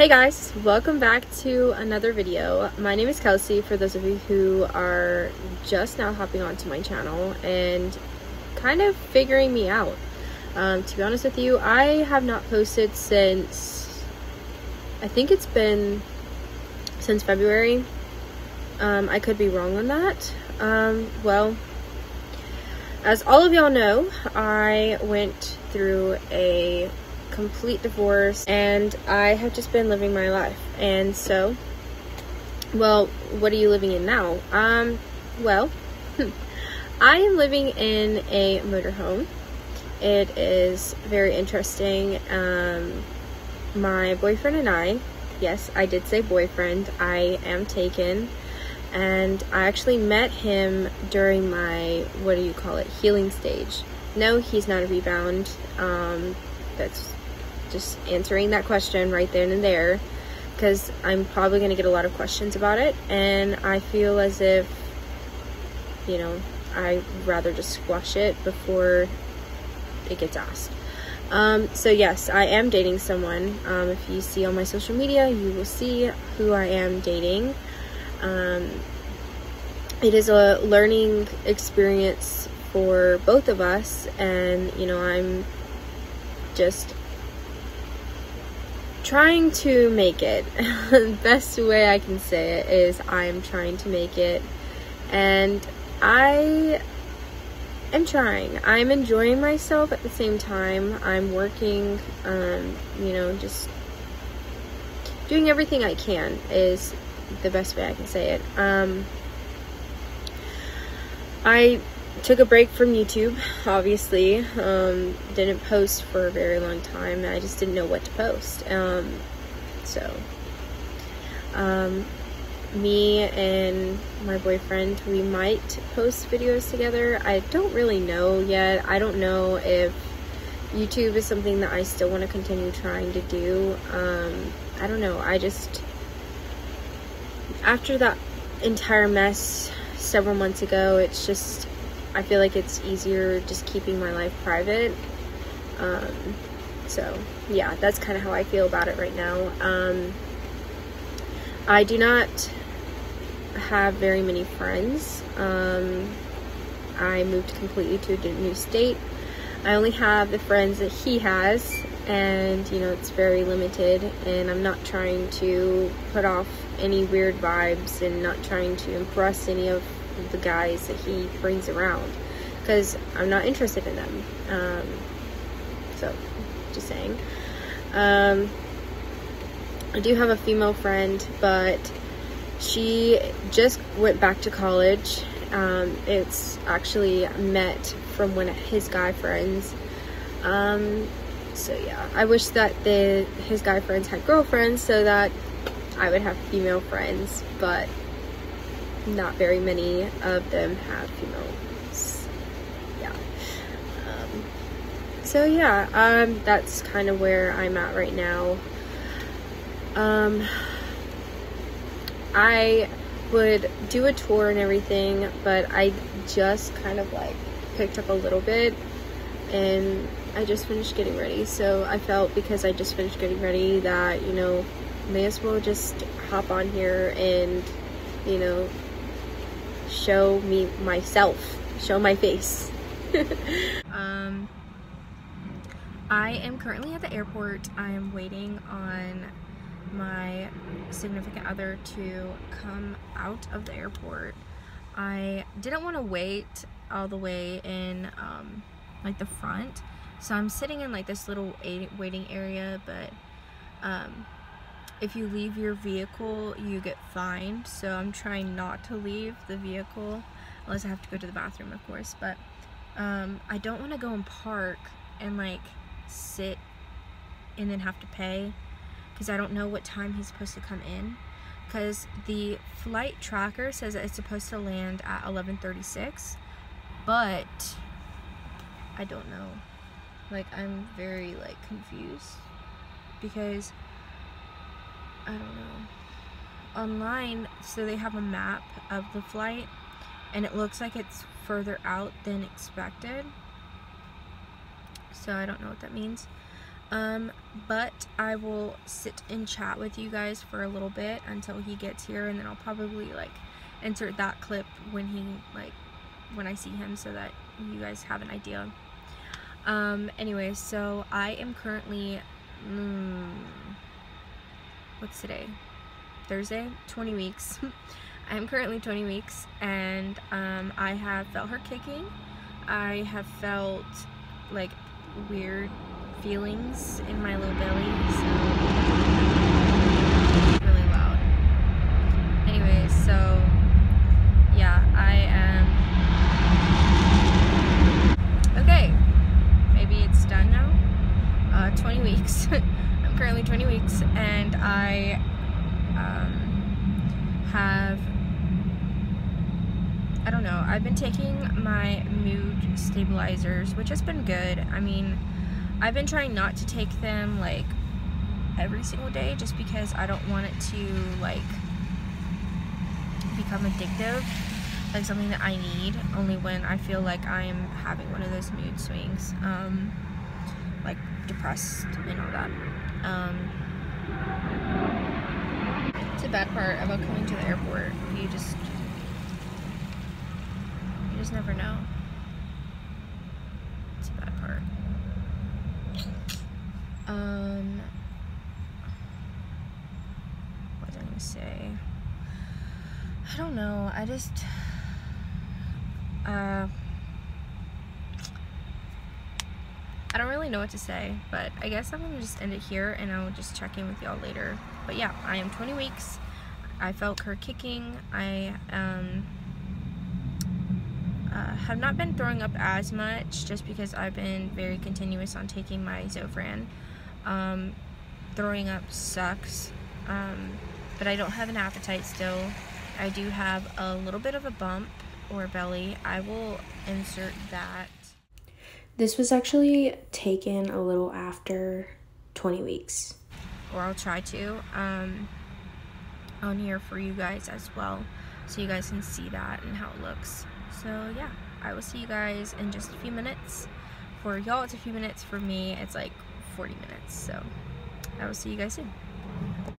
Hey guys, welcome back to another video. My name is Kelsey for those of you who are just now hopping onto my channel and kind of figuring me out. Um, to be honest with you, I have not posted since, I think it's been since February. Um, I could be wrong on that. Um, well, as all of y'all know, I went through a complete divorce and I have just been living my life. And so, well, what are you living in now? Um, well, I am living in a motorhome. It is very interesting. Um, my boyfriend and I, yes, I did say boyfriend, I am taken. And I actually met him during my, what do you call it, healing stage. No, he's not a rebound. Um, that's just answering that question right then and there because I'm probably going to get a lot of questions about it and I feel as if you know I'd rather just squash it before it gets asked. Um, so yes, I am dating someone. Um, if you see on my social media, you will see who I am dating. Um, it is a learning experience for both of us, and you know, I'm just trying to make it. the best way I can say it is I'm trying to make it. And I am trying. I'm enjoying myself at the same time. I'm working, um, you know, just doing everything I can is the best way I can say it. Um, I took a break from YouTube, obviously. Um, didn't post for a very long time. I just didn't know what to post. Um, so, um, me and my boyfriend, we might post videos together. I don't really know yet. I don't know if YouTube is something that I still want to continue trying to do. Um, I don't know. I just, after that entire mess several months ago, it's just, I feel like it's easier just keeping my life private. Um, so yeah, that's kind of how I feel about it right now. Um, I do not have very many friends. Um, I moved completely to a new state. I only have the friends that he has, and you know, it's very limited. And I'm not trying to put off any weird vibes and not trying to impress any of the guys that he brings around because I'm not interested in them. Um, so, just saying. Um, I do have a female friend, but she just went back to college. Um, it's actually met from one of his guy friends. Um, so yeah, I wish that the his guy friends had girlfriends so that I would have female friends, but not very many of them have females. Yeah. Um, so yeah, um, that's kind of where I'm at right now. Um, I would do a tour and everything, but I just kind of like picked up a little bit and I just finished getting ready. So I felt because I just finished getting ready that, you know, may as well just hop on here and, you know, show me myself, show my face. um, I am currently at the airport. I am waiting on my significant other to come out of the airport. I didn't want to wait all the way in um, like the front so I'm sitting in like this little waiting area but um, if you leave your vehicle, you get fined. So I'm trying not to leave the vehicle unless I have to go to the bathroom, of course. But um, I don't want to go and park and like sit and then have to pay because I don't know what time he's supposed to come in. Because the flight tracker says it's supposed to land at 11:36, but I don't know. Like I'm very like confused because I don't know. Online, so they have a map of the flight, and it looks like it's further out than expected. So I don't know what that means. Um, but I will sit and chat with you guys for a little bit until he gets here and then I'll probably like insert that clip when he like when I see him so that you guys have an idea. Um, anyway, so I am currently, mm, what's today? Thursday? 20 weeks. I'm currently 20 weeks and um, I have felt her kicking. I have felt like weird feelings in my low belly, so really loud. Anyways, so yeah, I am okay. Maybe it's done now. Uh, 20 weeks. I'm 20 weeks, and I um, have I don't know. I've been taking my mood stabilizers, which has been good. I mean, I've been trying not to take them like every single day just because I don't want it to like become addictive like something that I need only when I feel like I'm having one of those mood swings um, like depressed and all that um, it's a bad part about coming to the airport you just you just never know it's a bad part um, what was I gonna say? I don't know. I just, uh, I don't really know what to say, but I guess I'm gonna just end it here and I'll just check in with y'all later. But yeah, I am 20 weeks. I felt her kicking. I, um, uh, have not been throwing up as much just because I've been very continuous on taking my Zofran. Um, throwing up sucks, um, but I don't have an appetite still. I do have a little bit of a bump or belly. I will insert that. This was actually taken a little after 20 weeks. Or I'll try to, um, on here for you guys as well. So you guys can see that and how it looks. So yeah, I will see you guys in just a few minutes. For y'all, it's a few minutes. For me, it's like 40 minutes. So I will see you guys soon.